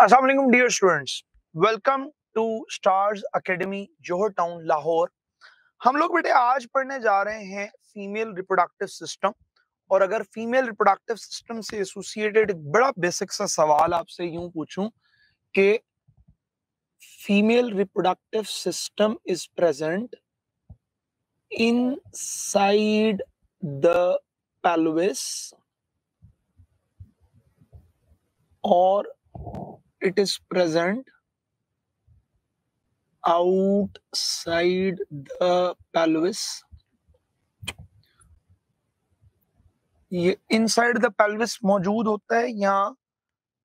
Assalamualaikum dear students welcome to stars Academy Johar town Lahore हम लोग बेटे आज पढ़ने जा रहे हैं फीमेल रिप्रोडक्टिव सिस्टम और अगर फीमेल रिप्रोडक्टिव सिस्टम से एसोसिएटेड एक बड़ा बेसिक सा सवाल आपसे यूँ पूछूँ कि female reproductive system is present inside the pelvis or it is present outside the pelvis ये इनसाइड द पेल्विस मौजूद होता है या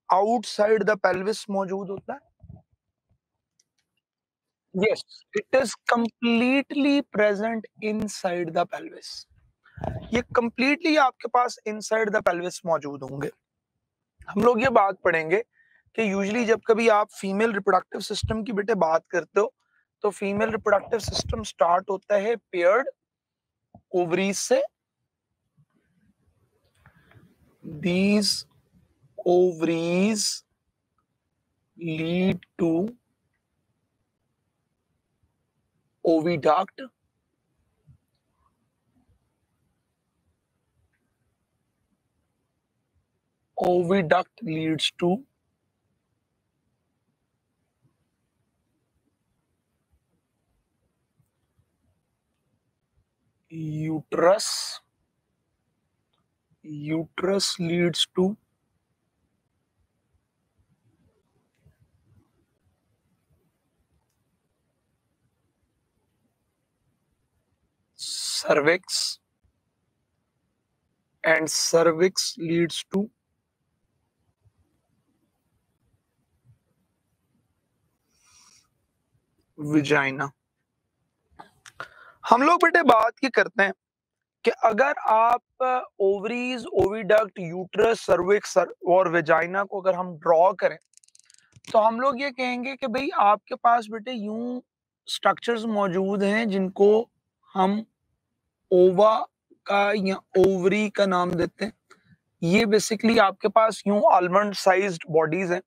आउटसाइड द पेल्विस मौजूद होता है yes it is completely present inside the pelvis ये completely आपके पास inside the pelvis मौजूद होंगे हम लोग ये बात पढ़ेंगे कि यूजली जब कभी आप फीमेल रिप्रोडक्टिव सिस्टम की बेटे बात करते हो तो फीमेल रिप्रोडक्टिव सिस्टम स्टार्ट होता है पेयर्ड ओवरीज से। These ovaries lead to oviduct. Oviduct leads to uterus. Uterus leads to cervix and cervix leads to vagina हम लोग बेटे बात की करते हैं कि अगर आप ओवरीज ओविडक्ट यूट्रस सर्विक्स और वेजाइना को अगर हम ड्रॉ करें तो हम लोग ये कहेंगे कि भाई आपके पास बेटे यूँ स्ट्रक्चर्स मौजूद हैं जिनको हम ओवा का या ओवरी का नाम देते हैं। ये बेसिकली आपके पास यूँ आलमंड साइज्ड बॉडीज हैं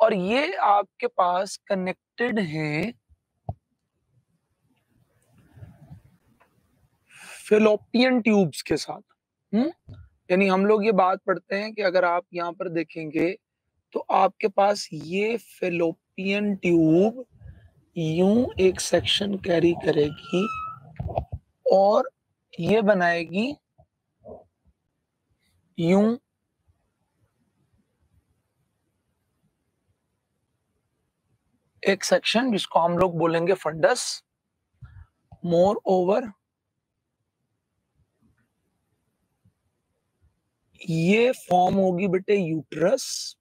और ये आपके पास कनेक्टेड हैं फिलोपियन ट्यूब्स के साथ। हम्म? यानी हम लोग ये बात पढ़ते हैं कि अगर आप यहाँ पर देखेंगे तो आपके पास ये फिलोपियन ट्यूब यूँ एक सेक्शन कैरी करेगी और ये बनाएगी यूँ। एक सेक्शन जिसको हम लोग बोलेंगे फंडस। मोर ओवर ये फॉर्म होगी बेटे यूट्रस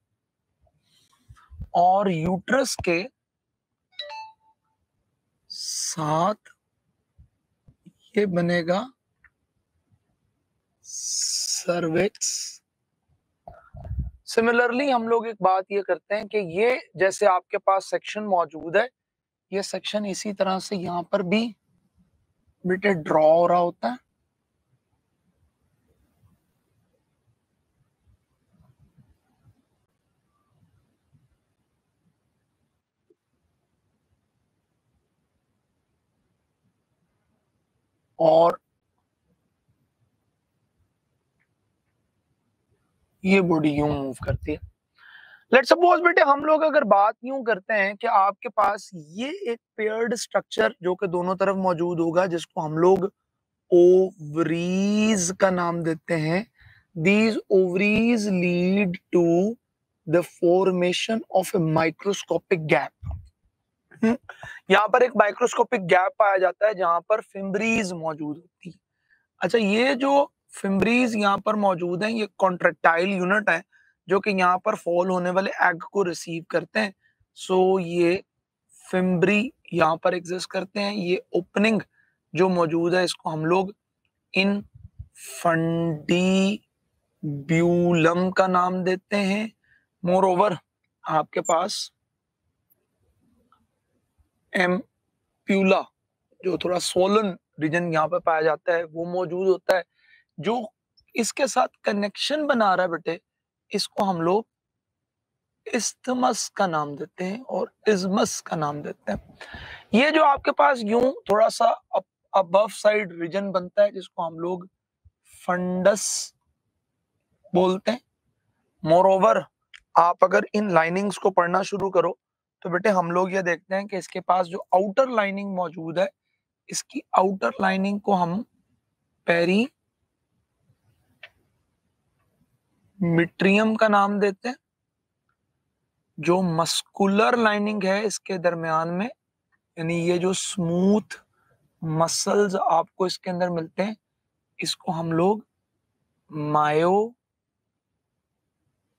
और यूट्रस के साथ ये बनेगा सर्विक्स। सिमिलरली हम लोग एक बात ये करते हैं कि ये जैसे आपके पास सेक्शन मौजूद है, ये सेक्शन इसी तरह से यहाँ पर भी बेटे ड्रॉ हो रहा होता है। और ये बॉडी यूँ मूव करती है? लेट सपोज़ बेटे हम लोग अगर बात यूँ करते हैं कि आपके पास ये एक पेयर्ड स्ट्रक्चर जो कि दोनों तरफ़ मौजूद होगा, जिसको हम लोग ओवरीज का नाम देते हैं। These ovaries lead to the formation of a microscopic gap यहाँ पर एक माइक्रोस्कोपिक गैप पाया जाता है जहाँ पर फिम्ब्रीज मौजूद होती है। अच्छा ये जो फिम्ब्रीज यहाँ पर मौजूद हैं, ये कॉन्ट्रेक्टाइल यूनिट है, जो कि यहाँ पर फॉल होने वाले एग को रिसीव करते हैं। सो ये फिम्ब्री यहाँ पर एग्जिस्ट करते हैं। ये ओपनिंग जो मौजूद है, इसको हम लोग इन फंडी ब्यूलम का नाम देते हैं। मोर ओवर आपके पास एम्प्यूला, जो थोड़ा सोलन रीजन यहाँ पे पाया जाता है, वो मौजूद होता है, जो इसके साथ कनेक्शन बना रहा है बेटे, इसको हम लोग इस्थमस का नाम देते हैं और इजमस का नाम देते हैं। ये जो आपके पास यूँ थोड़ा सा अबव साइड रीजन बनता है, जिसको हम लोग फंडस बोलते हैं। मोर ओवर आप अगर इन लाइनिंग्स को पढ़ना शुरू करो तो बेटे हम लोग ये देखते हैं कि इसके पास जो आउटर लाइनिंग मौजूद है, इसकी आउटर लाइनिंग को हम पेरी मिट्रियम का नाम देते हैं, जो मस्कुलर लाइनिंग है इसके दरमियान में, यानी ये जो स्मूथ मसल्स आपको इसके अंदर मिलते हैं, इसको हम लोग मायो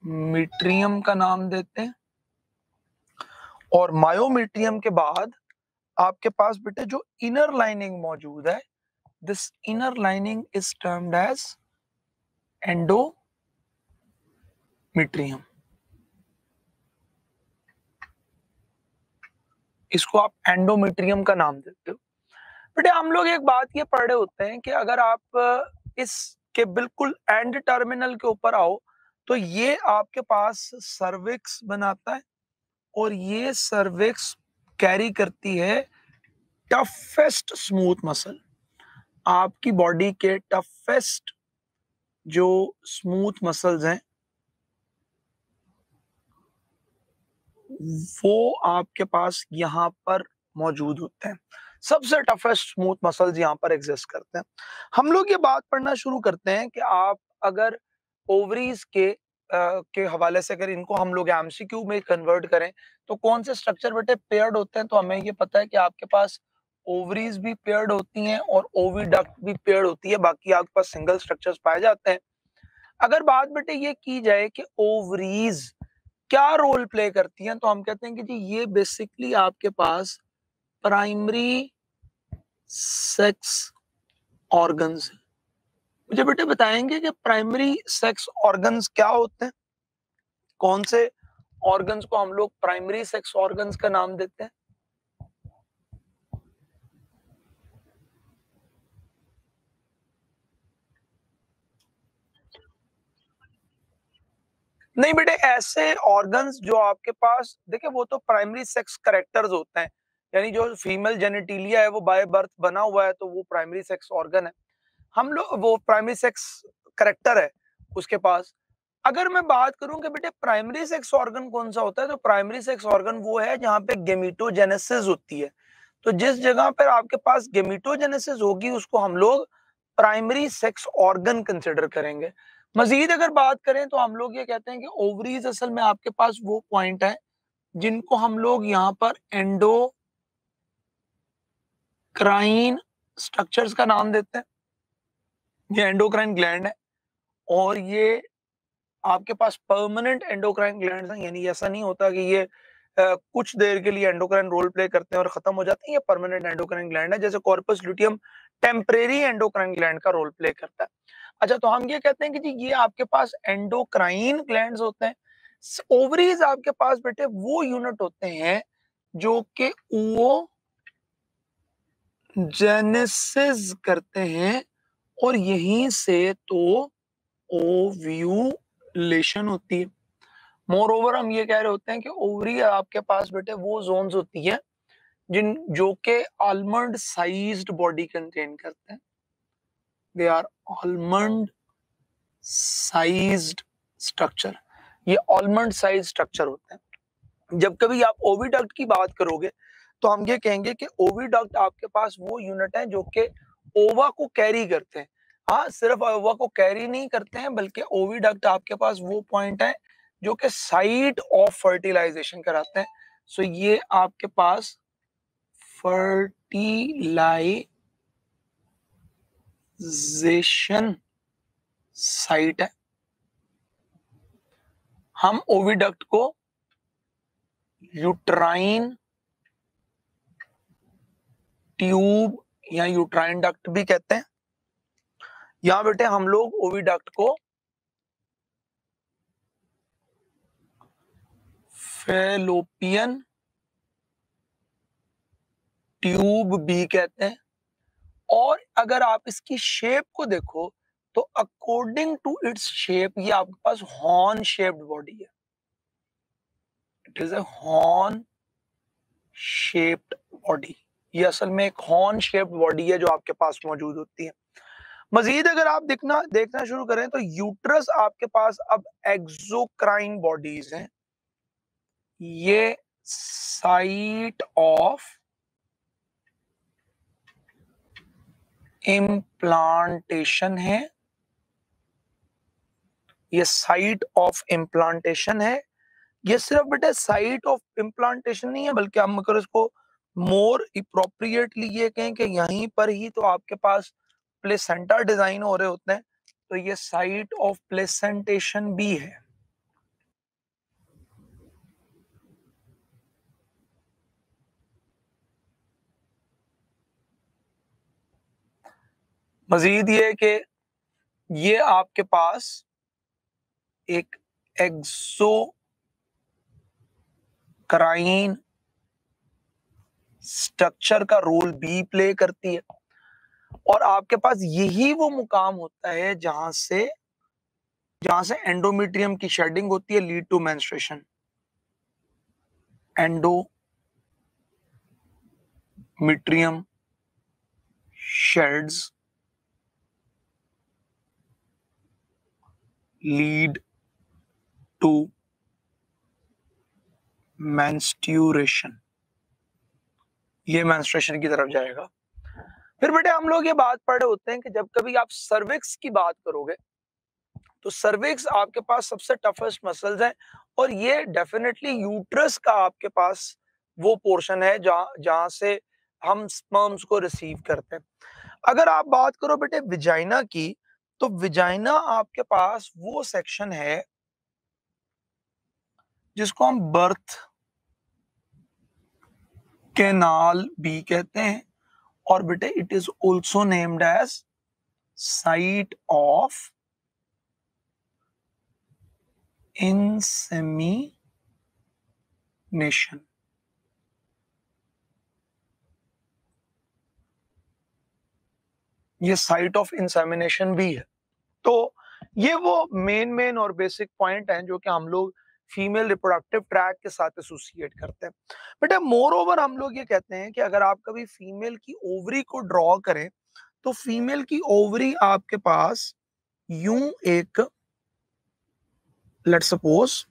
मिट्रियम का नाम देते हैं। और मायोमीट्रियम के बाद आपके पास बेटे जो इनर लाइनिंग मौजूद है this inner lining is termed as endometrium इसको आप एंडोमीट्रियम का नाम देते हो। बेटे हम लोग एक बात ये पढ़ रहे होते हैं कि अगर आप इसके बिल्कुल एंड टर्मिनल के ऊपर आओ तो ये आपके पास सर्विक्स बनाता है और ये सर्विक्स कैरी करती है टफेस्ट स्मूथ मसल आपकी बॉडी के टफेस्ट जो स्मूथ मसल्स हैं, वो आपके पास यहाँ पर मौजूद होते हैं। सबसे टफेस्ट स्मूथ मसल्स यहाँ पर एग्जिस्ट करते हैं। हम लोग ये बात पढ़ना शुरू करते हैं कि आप अगर ओवरीज के के हवाले से अगर इनको हम लोग एमसीक्यू में कन्वर्ट करें तो कौन से स्ट्रक्चर बेटे पेयर्ड होते हैं? तो हमें ये पता है कि आपके पास ओवरीज भी पेयर्ड होती हैं और ओवीडक्ट भी पेयर्ड होती है, बाकी आपके पास सिंगल स्ट्रक्चर्स पाए जाते हैं। अगर बात बेटे ये की जाए कि ओवरीज क्या रोल प्ले करती हैं तो हम कहते हैं कि जी ये बेसिकली आपके पास प्राइमरी सेक्स ऑर्गन्स है। मुझे बेटे बताएँगे कि प्राइमरी सेक्स ऑर्गन्स क्या होते हैं? कौन से ऑर्गन्स को हम लोग प्राइमरी सेक्स ऑर्गन्स का नाम देते हैं? नहीं बेटे, ऐसे ऑर्गन्स जो आपके पास, देखिए वो तो प्राइमरी सेक्स करेक्टर्स होते हैं। यानी जो फीमेल जेनेटिलिया है, वो बाय बर्थ बना हुआ है तो वो प्राइमरी सेक्स ऑर्गन है। हम लोग, वो प्राइमरी सेक्स करेक्टर है उसके पास। अगर मैं बात करूँ कि बेटे प्राइमरी सेक्स ऑर्गन कौन सा होता है तो प्राइमरी सेक्स ऑर्गन वो है जहाँ पे गेमिटोजेनेसिस होती है। तो जिस जगह पर आपके पास गेमिटोजेनेसिस होगी, उसको हम लोग प्राइमरी सेक्स ऑर्गन कंसिडर करेंगे। मजीद अगर बात करें तो हम लोग ये कहते हैं कि ओवरीज असल में आपके पास वो पॉइंट है, जिनको हम लोग यहाँ पर एंडो क्राइन स्ट्रक्चर्स का नाम देते हैं। ये एंडोक्राइन ग्लैंड है और ये आपके पास परमानेंट एंडोक्राइन ग्लैंड है यानी ऐसा नहीं होता कि ये आ, कुछ देर के लिए एंडोक्राइन रोल प्ले करते हैं और खत्म हो जाते हैं ये परमानेंट एंडोक्राइन ग्लैंड है जैसे corpus luteum temporary endocrine gland का रोल प्ले करता है। अच्छा तो हम ये कहते हैं कि जी ये आपके पास एंडोक्राइन ग्लैंड होते हैं ओवरीज आपके पास बेटे वो यूनिट होते हैं जो कि वो जेनेसिस करते हैं और यहीं से तो ओव्यूलेशन होती है। मोर ओवर हम ये कह रहे होते हैं कि ओवरी आपके पास बेटे वो जोन्स होती है जिन, जो के आलमंड साइज्ड बॉडी कंटेन करते हैं। They are almond sized structure ये आलमंड साइज़ स्ट्रक्चर होते हैं। जब कभी आप ओविडक्ट की बात करोगे तो हम ये कहेंगे कि ओविडक्ट आपके पास वो यूनिट है जो कि ओवा को कैरी करते हैं। हाँ सिर्फ़ ओवा को कैरी नहीं करते हैं, बल्कि ओविडक्ट आपके पास वो पॉइंट है जो कि साइट ऑफ़ फर्टिलाइजेशन कराते हैं। सो ये आपके पास फर्टिलाइजेशन साइट है। हम ओविडक्ट को यूट्राइन ट्यूब या यूट्राइन डक्ट भी कहते हैं। यहाँ बेटे हम लोग ओविडक्ट को फेलोपियन ट्यूब भी कहते हैं। और अगर आप इसकी शेप को देखो तो अकॉर्डिंग टू इट्स शेप ये आपके पास हॉर्न शेप्ड बॉडी है। It is a horn shaped body ये असल में एक हॉर्न शेप्ड बॉडी है जो आपके पास मौजूद होती है। मजीद अगर आप देखना देखना शुरू करें तो यूट्रस आपके पास अब एक्सोक्राइन बॉडीज हैं। ये साइट ऑफ़ इम्प्लांटेशन है। ये साइट ऑफ़ इम्प्लांटेशन है। ये सिर्फ़ बेटे साइट ऑफ़ इम्प्लांटेशन नहीं है, बल्कि हम अगर इसको मोर अप्रोप्रिएटली ये कहें कि यहीं पर ही तो आपके पास प्लेसेंटा डिज़ाइन हो रहे होते हैं तो ये साइट ऑफ़ प्लेसेंटेशन भी है। मजीद ये कि ये आपके पास एक एक्सो क्राइन स्ट्रक्चर का रोल भी प्ले करती है। और आपके पास यही वो मुकाम होता है जहाँ से जहाँ से एंडोमीट्रियम की शेडिंग होती है lead to menstruation endometrium sheds lead to menstruation ये मेंस्ट्रुएशन की तरफ़ जाएगा। फिर बेटे हम लोग ये बात पढ़े होते हैं कि जब कभी आप सर्विक्स की बात करोगे तो सर्विक्स आपके पास सबसे टफेस्ट मसल्स हैं और ये डेफिनेटली यूट्रस का आपके पास वो पोर्शन है जहाँ जहाँ से हम स्पर्म्स को रिसीव करते हैं। अगर आप बात करो बेटे विजाइना की तो विजाइना आपके पास वो सेक्शन है जिसको हम बर्थ कैनाल भी कहते हैं। और बेटे it is also named as site of insemination ये साइट ऑफ़ इंसेमिनेशन भी है। तो ये वो मेन मेन और बेसिक पॉइंट हैं जो कि हम लोग फीमेल रिप्रोडक्टिव ट्रैक के साथ एसोसिएट करते हैं। बेटा मोर ओवर हम लोग ये कहते हैं कि अगर आप कभी फीमेल की ओवरी को ड्रॉ करें तो फीमेल की ओवरी आपके पास यूँ एक let suppose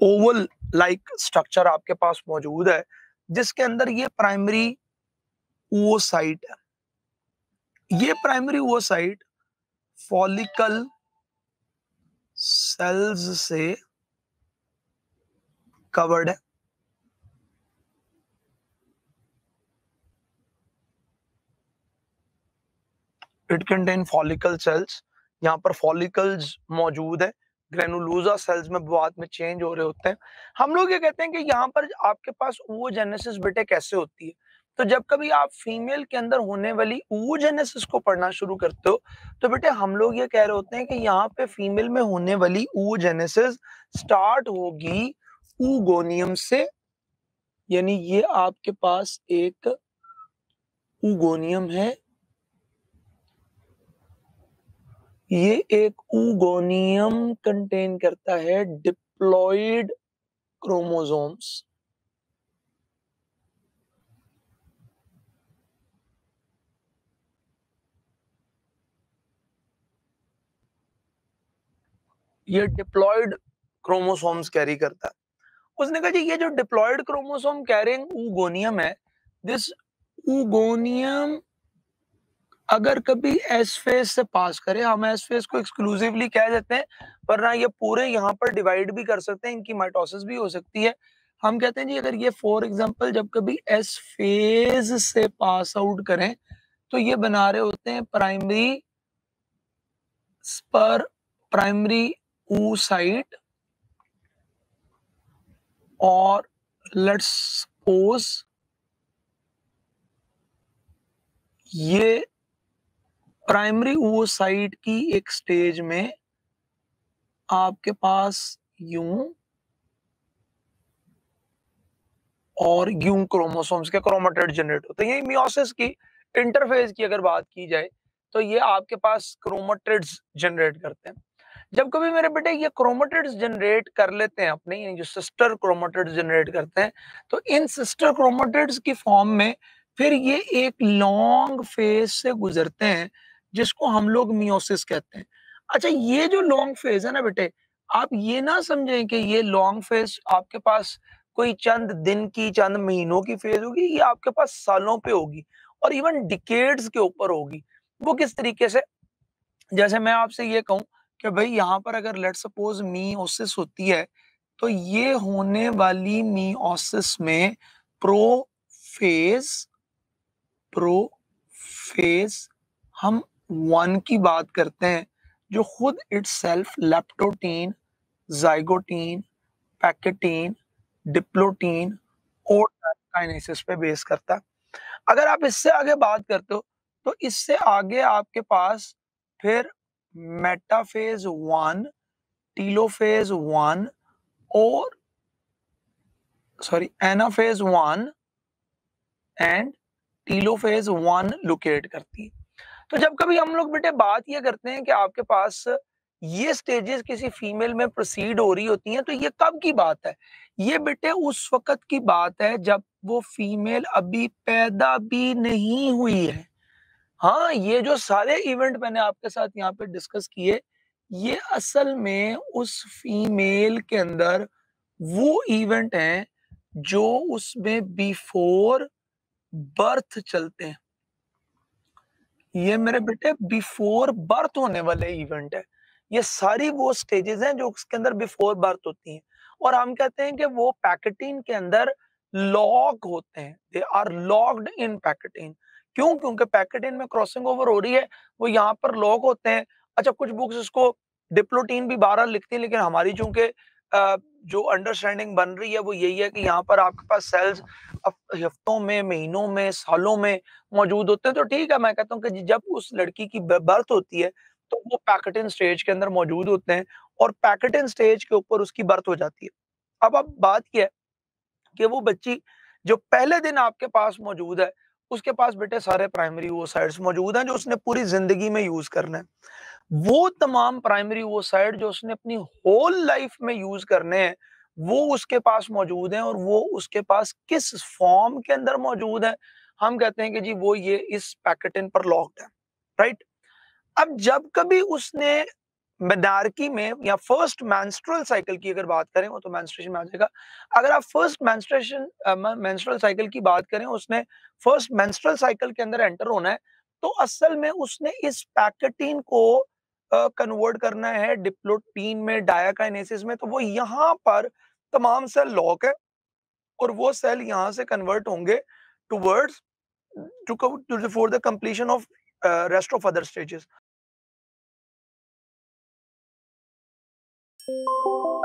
oval like structure आपके पास मौजूद है, जिसके अंदर ये प्राइमरी ओसाइट है। ये प्राइमरी ओसाइट फॉलिकल सेल्स से कवर्ड है। इट कंटेन फॉलिकल सेल्स यहाँ पर फॉलिकल्स मौजूद है। ग्रेनुलोजा सेल्स में बाद में चेंज हो रहे होते हैं। हम लोग ये कहते हैं कि यहाँ पर आपके पास वो जेनेसिस बेटे कैसे होती है? तो जब कभी आप फीमेल के अंदर होने वाली ऊजेनेसिस को पढ़ना शुरू करते हो तो बेटे हम लोग ये कह रहे होते हैं कि यहाँ पे फीमेल में होने वाली ऊजेनेसिस स्टार्ट होगी ऊगोनियम से। यानी ये आपके पास एक ऊगोनियम है। ये एक ऊगोनियम कंटेन करता है डिप्लॉइड क्रोमोसोम्स ये डिप्लॉयड क्रोमोसोम्स कैरी करता है। उसने कहा जी, ये जो डिप्लॉयड क्रोमोसोम कैरिंग ऊगोनियम है दिस ऊगोनियम अगर कभी एस फ़ेज़ से पास करे, हम एस फ़ेज़ को एक्सक्लूसिवली कह देते हैं, पर ना ये पूरे यहाँ पर डिवाइड भी कर सकते हैं, इनकी माइटोसिस भी हो सकती है। हम कहते हैं जी, अगर ये फॉर एग्जांपल जब कभी एस फ़ेज़ से पास आउट करें तो ये बना रहे होते हैं प्राइमरी पर प्राइमरी oocyte और लेट्स सपोज़ ये प्राइमरी oocyte की एक स्टेज में आपके पास यूँ और यूँ क्रोमोसोम्स के क्रोमाटेड जनरेट होते हैं। मियोसिस की इंटरफेज की अगर बात की जाए तो ये आपके पास क्रोमाटेड्स जनरेट करते हैं। जब कभी मेरे बेटे ये क्रोमेटिड्स जनरेट कर लेते हैं अपने जो सिस्टर क्रोमेटिड्स जनरेट करते हैं तो इन सिस्टर क्रोमेटिड्स की फॉर्म में फिर ये एक लॉन्ग फ़ेज़ से गुजरते हैं, जिसको हम लोग मियोसिस कहते हैं। अच्छा ये जो लॉन्ग फ़ेज़ है ना बेटे, आप ये ना समझें कि ये लॉन्ग फ़ेज़ आपके पास कोई चंद, दिन की, चंद महीनों की फ़ेज़ होगी ये आपके पास सालों पे होगी और इवन डिकेड्स के ऊपर होगी। वो किस तरीके से, जैसे मैं आपसे ये कहूँ कि भाई यहाँ पर अगर लेट सपोज़ मीओसिस होती है तो ये होने वाली में प्रो फ़ेज़ प्रो फ़ेज़ हम वन की बात करते हैं, जो खुद itself leptotene zygotene pachytene diplotene और काइनेसिस पे बेस करता है। अगर आप इससे आगे बात करते हो तो इससे आगे आपके पास फिर मेटाफेज वन, टीलोफेज वन, और sorry anaphase one and telophase one locate करती है। तो जब कभी हम लोग बेटे बात ये करते हैं कि आपके पास ये स्टेजेस किसी फीमेल में प्रोसीड हो रही होती हैं तो ये कब की बात है? ये बेटे उस वक्त की बात है जब वो फीमेल अभी पैदा भी नहीं हुई है। हाँ ये जो सारे इवेंट मैंने आपके साथ यहाँ पे डिस्कस किए, ये असल में उस फीमेल के अंदर वो इवेंट हैं जो उसमें बिफोर बर्थ चलते हैं। ये मेरे बेटे बिफोर बर्थ होने वाले इवेंट है। ये सारी वो स्टेजेस हैं जो उसके अंदर बिफोर बर्थ होती हैं। और हम कहते हैं कि वो पैकेटिन के अंदर लॉक होते हैं। They are locked in pachytene क्यों? क्योंकि पैकेटिन में क्रॉसिंग ओवर हो रही है, वो यहाँ पर लॉक होते हैं। अच्छा कुछ बुक्स इसको डिप्लोटीन भी बारह लिखती है, लेकिन हमारी चूँकि जो अंडरस्टैंडिंग बन रही है, वो यही है कि यहाँ पर आपके पास सेल्स हफ्तों में, महीनों में, सालों में मौजूद होते हैं। तो ठीक है, मैं कहता हूँ कि जब उस लड़की की बर्थ होती है तो वो पैकेटिन स्टेज के अंदर मौजूद होते हैं और पैकेटिन स्टेज के ऊपर उसकी बर्थ हो जाती है। अब अब बात यह है कि वो बच्ची जो पहले दिन आपके पास मौजूद है उसके पास बेटे सारे प्राइमरी वो साइड्स मौजूद हैं जो उसने पूरी ज़िंदगी में यूज़ करना है। वो तमाम प्राइमरी वो साइड जो उसने अपनी होल लाइफ में यूज़ करने हैं, वो उसके पास मौजूद हैं और वो उसके पास किस फॉर्म के अंदर मौजूद है, हम कहते हैं कि जी वो ये इस पैकेट इन पर लॉक्ड है राइट अब जब कभी उसने मेदारकी में या फ़र्स्ट मैंस्ट्रुअल साइकिल की अगर बात करें वो तो मैंस्ट्रेशन में आ जाएगा। अगर आप फ़र्स्ट मैंस्ट्रेशन मैंस्ट्रुअल साइकिल की बात करें उसने फ़र्स्ट मैंस्ट्रुअल साइकिल के अंदर एंटर होना है तो असल में उसने इस पैकेटीन को कन्वर्ट uh, करना है डिप्लोटीन में डायाकाइनेसिस में तो वो यहाँ पर तमाम सेल लॉक है और वो सेल यहाँ से कन्वर्ट होंगे towards to for the completion of rest of other stages Thank you.